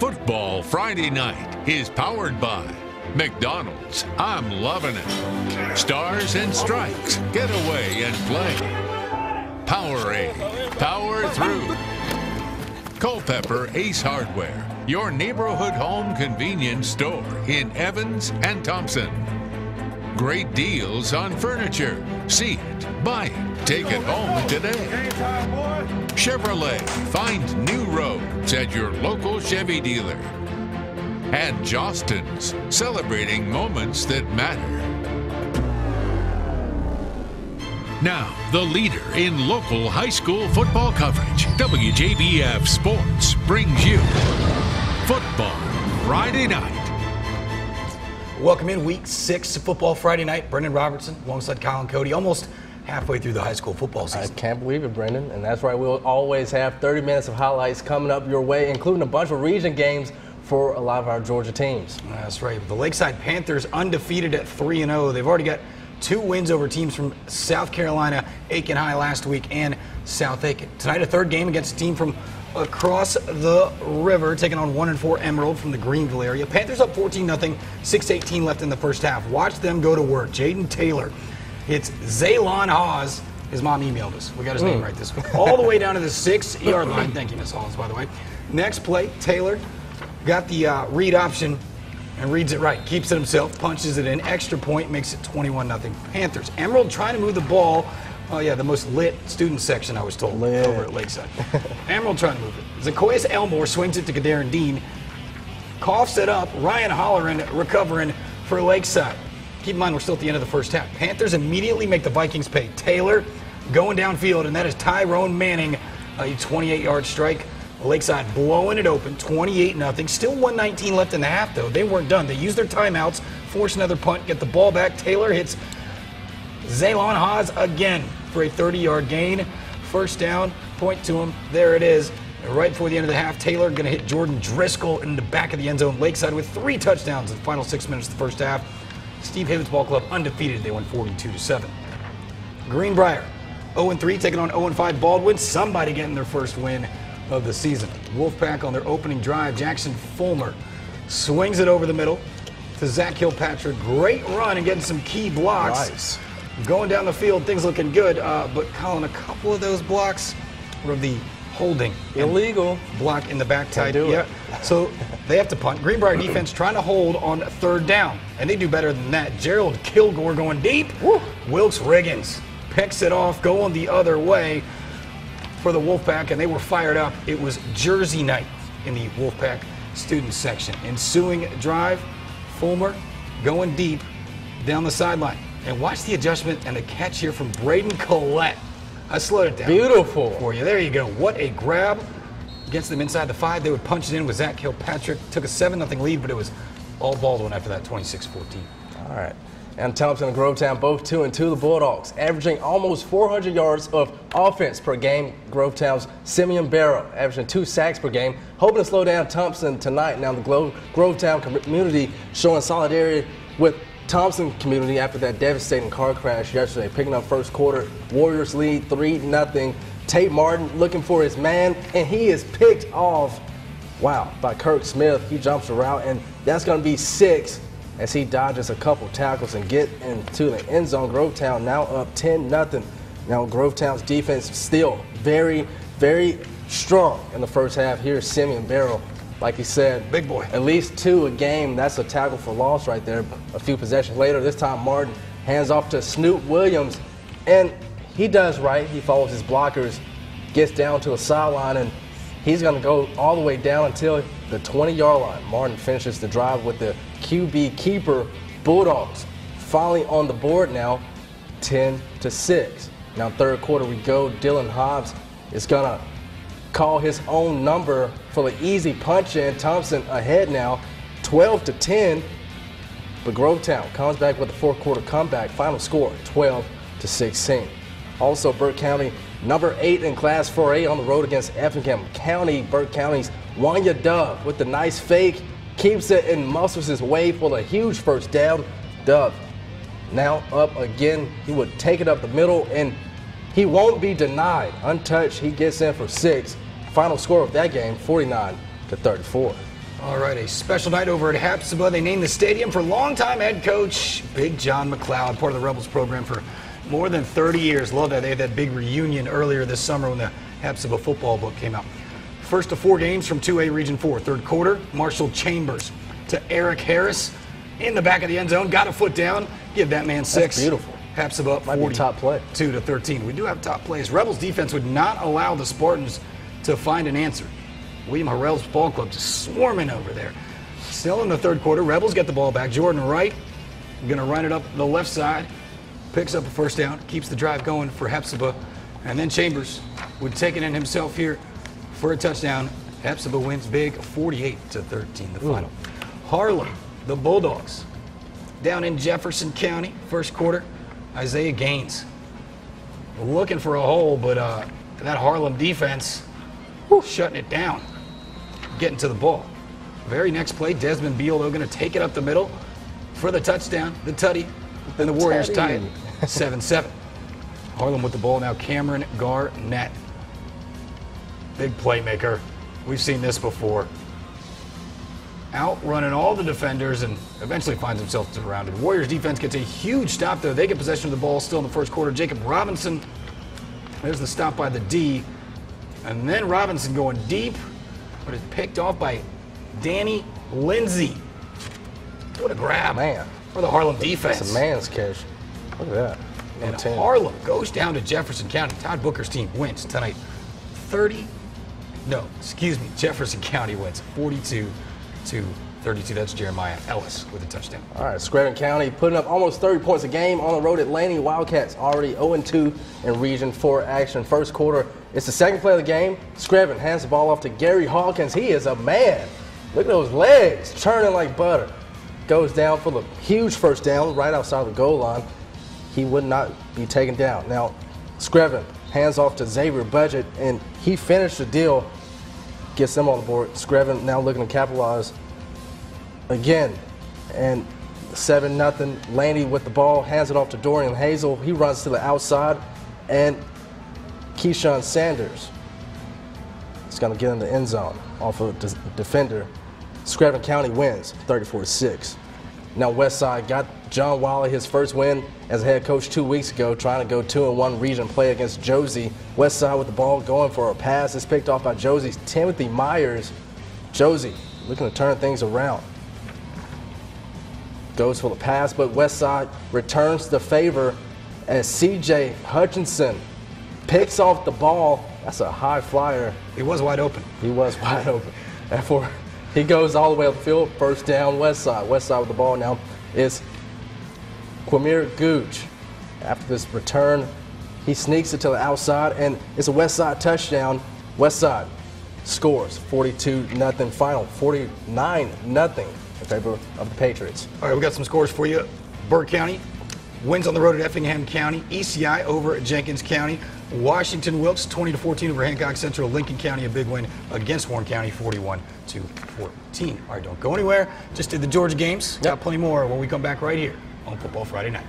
Football Friday night is powered by McDonald's. I'm loving it. Stars and Strikes. Get away and play. Powerade. Power through. Culpepper Ace Hardware. Your neighborhood home convenience store in Evans and Thompson. Great deals on furniture. See it, buy it, take it home today. Chevrolet. Find new roads at your local Chevy dealer. And Jostens, celebrating moments that matter. Now, the leader in local high school football coverage, WJBF Sports, brings you Football Friday Night. Welcome in week six of Football Friday Night. Brendan Robertson alongside Colin Cody, almost halfway through the high school football season. I can't believe it, Brendan. And that's right, we'll always have 30 minutes of highlights coming up your way, including a bunch of region games for a lot of our Georgia teams. That's right. The Lakeside Panthers undefeated at 3 and 0. They've already got two wins over teams from South Carolina, Aiken High last week, and South Aiken. Tonight, a third game against a team from across the river, taking on 1 and 4 Emerald from the Greenville area. Panthers up 14 0, 6-18 left in the first half. Watch them go to work. Jaden Taylor hits Zaylon Hawes. His mom emailed us. We got his name right this week. All the way down to the six yard line. Thank you, Miss Hawes, by the way. Next play, Taylor got the uh, read option and reads it right. Keeps it himself, punches it in. Extra point makes it 21 0 Panthers. Emerald trying to move the ball. Oh, yeah, the most lit student section, I was told, Lit. over at Lakeside. Emerald trying to move it. Zakoyas Elmore swings it to Kadarin Dean. Coughs it up. Ryan Holleran recovering for Lakeside. Keep in mind, we're still at the end of the first half. Panthers immediately make the Vikings pay. Taylor going downfield, and that is Tyrone Manning, a 28 yard strike. Lakeside blowing it open, 28 0. Still 119 left in the half, though. They weren't done. They used their timeouts, force another punt, get the ball back. Taylor hits Zaylon Haas again for a 30 yard gain. First down, point to him. There it is. And right before the end of the half, Taylor going to hit Jordan Driscoll in the back of the end zone. Lakeside with three touchdowns in the final six minutes of the first half. Steve Havens Ball Club undefeated. They won 42 to 7. Greenbrier 0 3, taking on 0 5 Baldwin. Somebody getting their first win of the season. Wolfpack on their opening drive. Jackson Fulmer swings it over the middle to Zach Kilpatrick. Great run and getting some key blocks. Nice. Going down the field, things looking good. Uh, but Colin, a couple of those blocks were the holding Illegal. block in the backside. do it. yeah. So they have to punt. Greenbrier defense trying to hold on third down, and they do better than that. Gerald Kilgore going deep. Wilkes Riggins picks it off, going the other way for the Wolfpack, and they were fired up. It was Jersey night in the Wolfpack student section. Ensuing drive, Fulmer going deep down the sideline. And watch the adjustment and the catch here from Braden Collette. I slowed it down Beautiful. for you. There you go. What a grab. Gets them inside the five. They would punch it in with Zach Kilpatrick. Took a 7 0 lead, but it was all Baldwin after that 26 14. All right. And Thompson and Grovetown both 2 and 2. The Bulldogs averaging almost 400 yards of offense per game. Grovetown's Simeon Barrow averaging two sacks per game. Hoping to slow down Thompson tonight. Now, the Grovetown community showing solidarity with Thompson community after that devastating car crash yesterday. Picking up first quarter. Warriors lead 3 0. Tate Martin looking for his man, and he is picked off. Wow, by Kirk Smith. He jumps the route, and that's going to be six as he dodges a couple tackles and get into the end zone. Grovetown now up 10 nothing. Now Grovetown's defense still very, very strong in the first half. Here's Simeon Barrow, like he said, Big boy. At least two a game. That's a tackle for loss right there. A few possessions later, this time Martin hands off to Snoop Williams, and he does right. He follows his blockers, gets down to the sideline, and he's going to go all the way down until the 20-yard line. Martin finishes the drive with the QB keeper Bulldogs finally on the board now, 10 to 6. Now third quarter we go. Dylan Hobbs is going to call his own number for the easy punch in. Thompson ahead now, 12 to 10. But Grovetown comes back with a fourth quarter comeback. Final score 12 to 16. Also, Burke County, number eight in Class 4A on the road against Effingham County. Burke County's Wanya Dove with the nice fake keeps it muscles his way for a huge first down. Dove now up again. He would take it up the middle and he won't be denied. Untouched, he gets in for six. Final score of that game 49 to 34. All right, a special night over at Hephzibah. They named the stadium for longtime head coach Big John McLeod, part of the Rebels program for more than 30 years. Love that. They had that big reunion earlier this summer when the Hephzibah football book came out. First of four games from 2A Region 4. Third quarter, Marshall Chambers to Eric Harris in the back of the end zone. Got a foot down. Give that man six. beautiful. Up Might 40 top play. 2 to 13. We do have top plays. Rebels defense would not allow the Spartans to find an answer. William Harrell's ball club just swarming over there. Still in the third quarter, Rebels get the ball back. Jordan Wright going to run it up the left side, picks up a first down, keeps the drive going for Hephzibah, and then Chambers would take it in himself here for a touchdown. Hephzibah wins big, 48 to 13, the final. Harlem, the Bulldogs, down in Jefferson County, first quarter. Isaiah Gaines looking for a hole, but uh, that Harlem defense shutting it down, getting to the ball. Very next play, Desmond Beal, though, going to take it up the middle for the touchdown, the tutty, and the Warriors tie it 7 7. Harlem with the ball now, Cameron Garnett. Big playmaker. We've seen this before. Outrunning all the defenders and eventually finds himself surrounded. Warriors defense gets a huge stop, though. They get possession of the ball still in the first quarter. Jacob Robinson, there's the stop by the D. And then Robinson going deep, but it's picked off by Danny Lindsay. What a grab Man. for the Harlem defense. It's a man's catch. Look at that. And Number 10. Harlem goes down to Jefferson County. Todd Booker's team wins tonight 30. No, excuse me. Jefferson County wins 42 to 32. That's Jeremiah Ellis with a touchdown. All right, Screven County putting up almost 30 points a game on the road at Laney Wildcats, already 0-2 in Region 4 action. First quarter, it's the second play of the game. Screven hands the ball off to Gary Hawkins. He is a man. Look at those legs, churning like butter. Goes down for the huge first down right outside the goal line. He would not be taken down. Now, Screven hands off to Xavier Budget, and he finished the deal, gets them on the board. Screven now looking to capitalize again. And 7 nothing. Laney with the ball, hands it off to Dorian Hazel. He runs to the outside. And Keyshawn Sanders is going to get in the end zone off of the defender. Screven County wins 34 6. Now, Westside got John Wiley his first win as a head coach two weeks ago, trying to go 2 and 1 region play against Josey. Westside with the ball going for a pass. It's picked off by Josey's Timothy Myers. Josey looking to turn things around goes for the pass, but Westside returns the favor as CJ Hutchinson picks off the ball. That's a high flyer. He was wide open. He was wide open. Therefore, he goes all the way up the field. First down, Westside. Westside with the ball now is Quamir Gooch. After this return, he sneaks it to the outside, and it's a West Side touchdown. West Side scores 42 nothing final, 49 nothing in favor of the Patriots. All right, we got some scores for you. Burke County wins on the road at Effingham County. ECI over at Jenkins County. Washington Wilkes 20 to 14 over Hancock Central. Lincoln County a big win against Warren County 41 to 14. All right, don't go anywhere. Just did the Georgia games. Got plenty more when we come back right here on Football Friday Night.